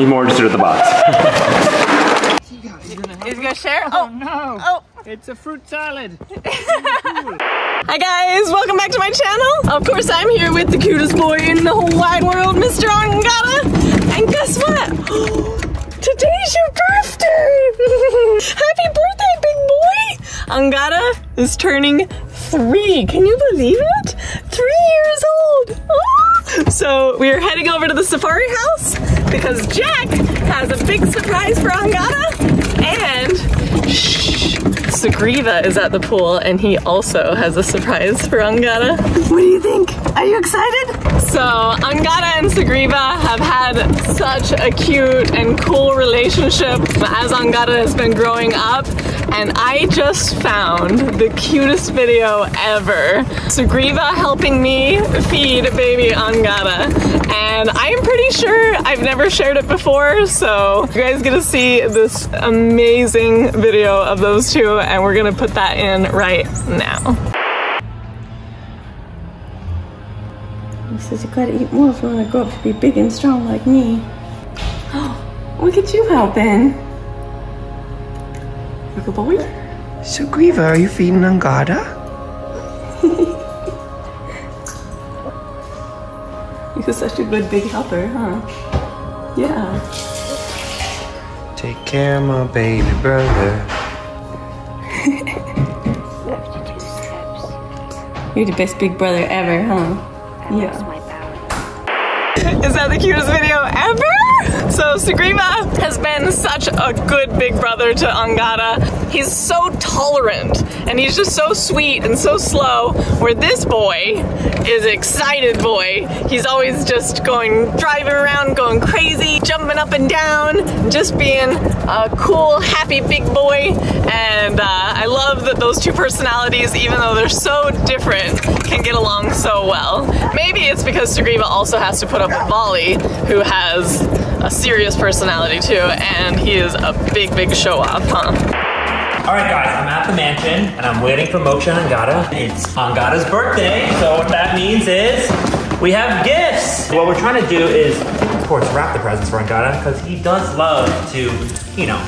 Need more just at the box. He's gonna share? Oh, oh, no! Oh. It's a fruit salad. Hi guys, welcome back to my channel. Of course, I'm here with the cutest boy in the whole wide world, Mr. Angada. And guess what? Today's your birthday! Happy birthday, big boy! Angada is turning three. Can you believe it? Three years old. Oh. So we're heading over to the safari house because Jack has a big surprise for Angada and shh, Sugriva is at the pool and he also has a surprise for Angada. What do you think? Are you excited? So Angada and Sugriva have had such a cute and cool relationship as Angada has been growing up and I just found the cutest video ever. Sugriva helping me feed baby Angada and I am pretty sure I've never shared it before so you guys get to see this amazing video of those two and we're gonna put that in right now. He says you gotta eat more if you wanna grow up to be big and strong like me. Oh, look at you helping. Look at boy. Sugriva, are you feeding Angada? You're such a good big helper, huh? Yeah. Take care of my baby brother. You're the best big brother ever, huh? Yeah. Is that the cutest video ever? So Sugriva has been such a good big brother to Angada. He's so tolerant and he's just so sweet and so slow where this boy is excited boy. He's always just going driving around going crazy, jumping up and down, just being a cool happy big boy and uh, I love that those two personalities even though they're so different can get along so well. Maybe it's because Sugriva also has to put up with Molly who has a serious personality too, and he is a big, big show off, huh? All right, guys, I'm at the mansion and I'm waiting for Moksha and Angada. It's Angada's birthday, so what that means is we have gifts. What we're trying to do is, of course, wrap the presents for Angada because he does love to, you know,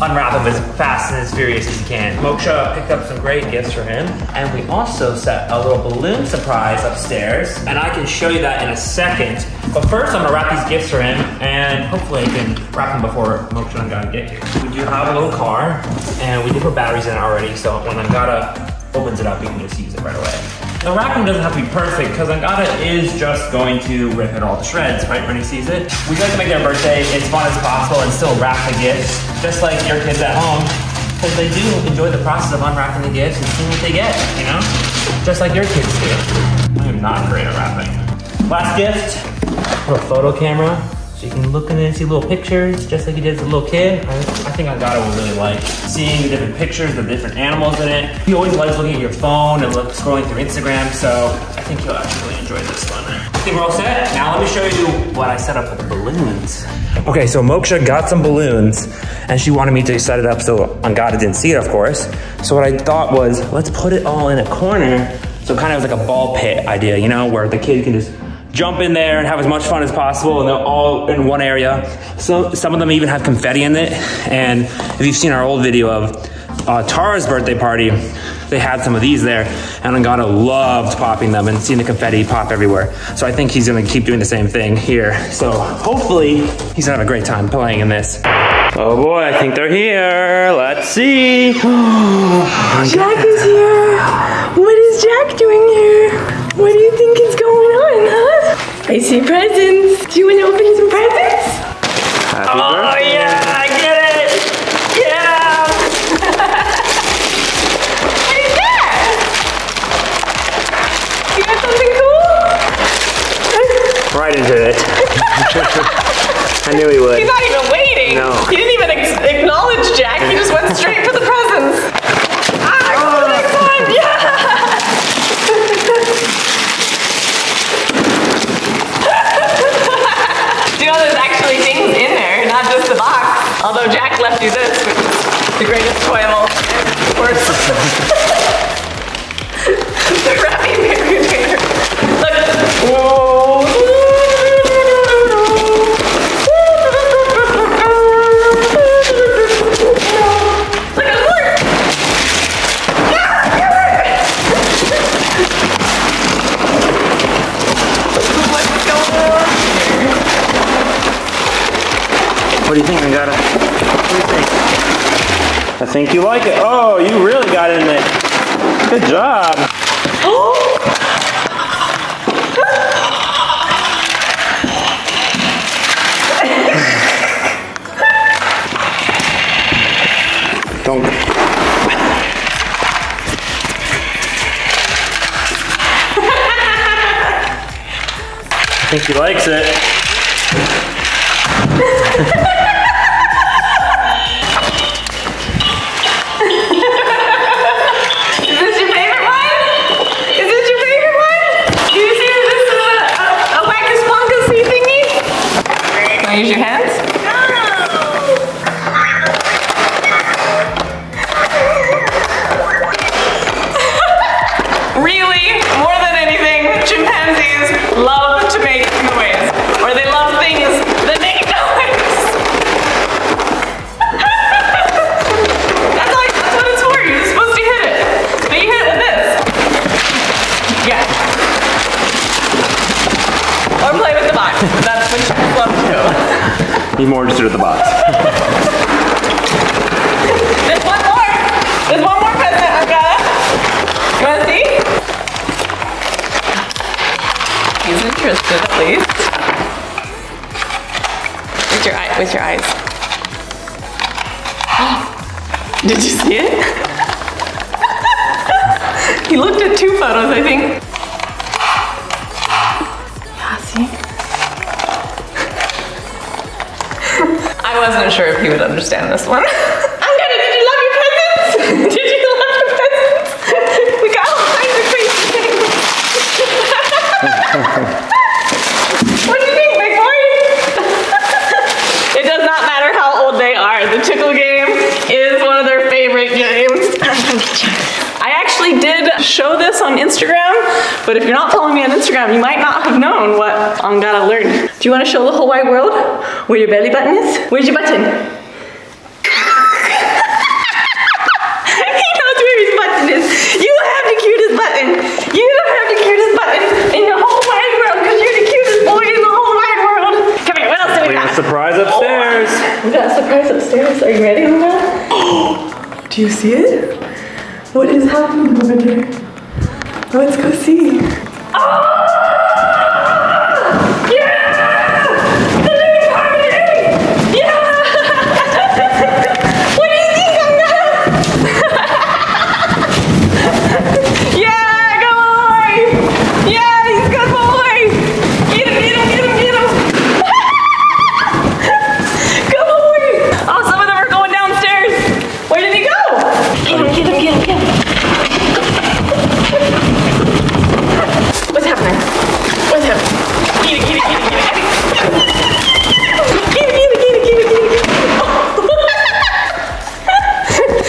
unwrap them as fast and as furious as he can. Moksha picked up some great gifts for him, and we also set a little balloon surprise upstairs, and I can show you that in a second. But first, I'm gonna wrap these gifts for him, and hopefully I can wrap them before Moksha and Angada get here. We do have a little car, and we did put batteries in already, so when Angada opens it up, you can just use it right away. The wrapping doesn't have to be perfect because Angada is just going to rip it all to shreds, right, when he sees it. We like to make their birthday as fun as possible and still wrap the gifts, just like your kids at home, because they do enjoy the process of unwrapping the gifts and seeing what they get, you know? Just like your kids do. I am not great at wrapping. Last gift, a photo camera. So you can look in there and see little pictures, just like you did as a little kid. I, I think Angada will really like seeing the different pictures, the different animals in it. He always likes looking at your phone and look, scrolling through Instagram, so I think he'll actually really enjoy this one. I think we're all set. Now let me show you what I set up with the balloons. Okay, so Moksha got some balloons, and she wanted me to set it up so Angada didn't see it, of course. So what I thought was, let's put it all in a corner, so kind of like a ball pit idea, you know, where the kid can just jump in there and have as much fun as possible and they're all in one area. So some of them even have confetti in it. And if you've seen our old video of uh, Tara's birthday party, they had some of these there and Angada loved popping them and seeing the confetti pop everywhere. So I think he's gonna keep doing the same thing here. So hopefully he's gonna have a great time playing in this. Oh boy, I think they're here. Let's see. Jack is here. What is Jack doing here? What do you think I see presents. Do you want to open some presents? Happy Oh birthday. yeah, I get it. Yeah. what is that? You got something cool? Right into it. I knew he would. He's not even waiting. No. He didn't even acknowledge Jack. He just went straight for the presents. Ah, go to the next one. Yeah. Do you know there's actually things in there, not just the box? Although Jack left you this, which is the greatest time. Of course. think you like it. Oh, you really got in there. Good job. Don't. I think he likes it. Or play with the box. That's what you love to do. He's more interested in the box. There's one more. There's one more present I've got. You wanna see? He's interested at least. With your eye, with your eyes. Did you see it? he looked at two photos, I think. Wasn't sure if he would understand this one. Angada, did you love your presents? did you love your presents? we got all kinds of crazy things. what do you think, big boy? it does not matter how old they are. The tickle game is one of their favorite games. I actually did show this on Instagram, but if you're not following me on Instagram, you might not have known what Angada learn. Do you want to show the whole wide world where your belly button is? Where's your button? he knows where his button is. You have the cutest button. You have the cutest button in the whole wide world because you're the cutest boy in the whole wide world. Come here, what else do we We have a got? surprise upstairs. We got a surprise upstairs. Are you ready, Angada? Do you see it? What is happening over there? Let's go see. Oh!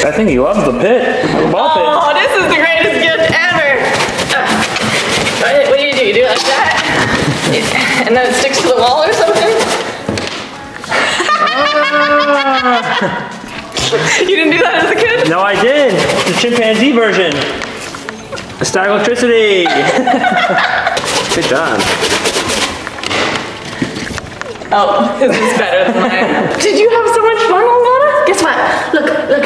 I think he loves the pit. The ball pit. Oh, this is the greatest gift ever. Uh, What do you do? You do it like that? And then it sticks to the wall or something? you didn't do that as a kid? No, I did. The chimpanzee version. Static electricity. Good job. Oh, this is better than mine. Did you have so much fun, Alana? Guess what? Look, look.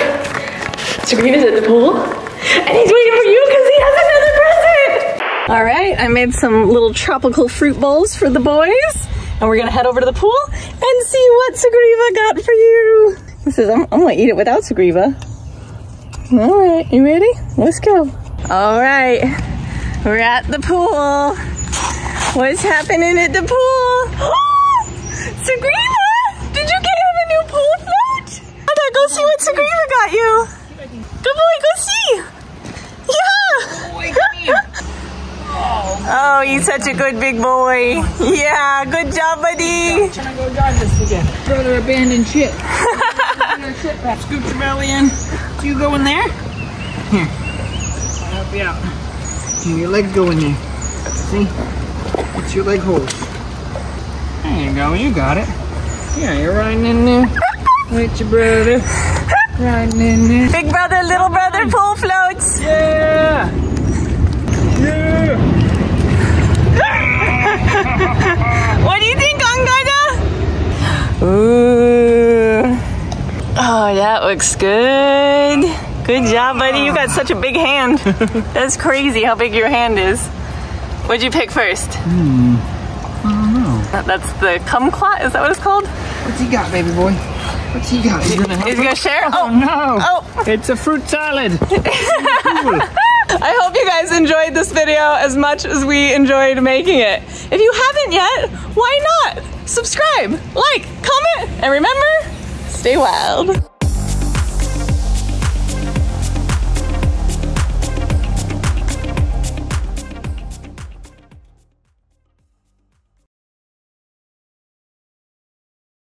Sugriva's at the pool, and he's waiting for you because he has another present. All right, I made some little tropical fruit bowls for the boys, and we're gonna head over to the pool and see what Sugriva got for you. He says, I'm, I'm gonna eat it without Sugriva. All right, you ready? Let's go. All right, we're at the pool. What's happening at the pool? Sugriva! Did you get him a new pool float? Anna, go see what Sugriva got you. Good boy, go see. Yeah. Oh, he's such a good big boy. Yeah, good job, buddy. Trying to go drive this. Throw their abandoned shit. Scoop your belly in. Do you go in there? Here. I'll help you out. Here, your leg go in there. See? It's your leg holes. There you go, you got it. Yeah, you're riding in there. With your brother. Riding in there. Big brother, little brother, pool floats. Yeah! Yeah! What do you think, Angada? Ooh. Oh, that looks good. Good job, buddy. You got such a big hand. That's crazy how big your hand is. What'd you pick first? Hmm. I don't know. That's the kumquat. Is that what it's called? What's he got, baby boy? What's he got? He's gonna help Is he us? gonna share? Oh, oh, no! Oh. It's a fruit salad. I hope you guys enjoyed this video as much as we enjoyed making it. If you haven't yet, why not? Subscribe, like, comment, and remember, stay wild.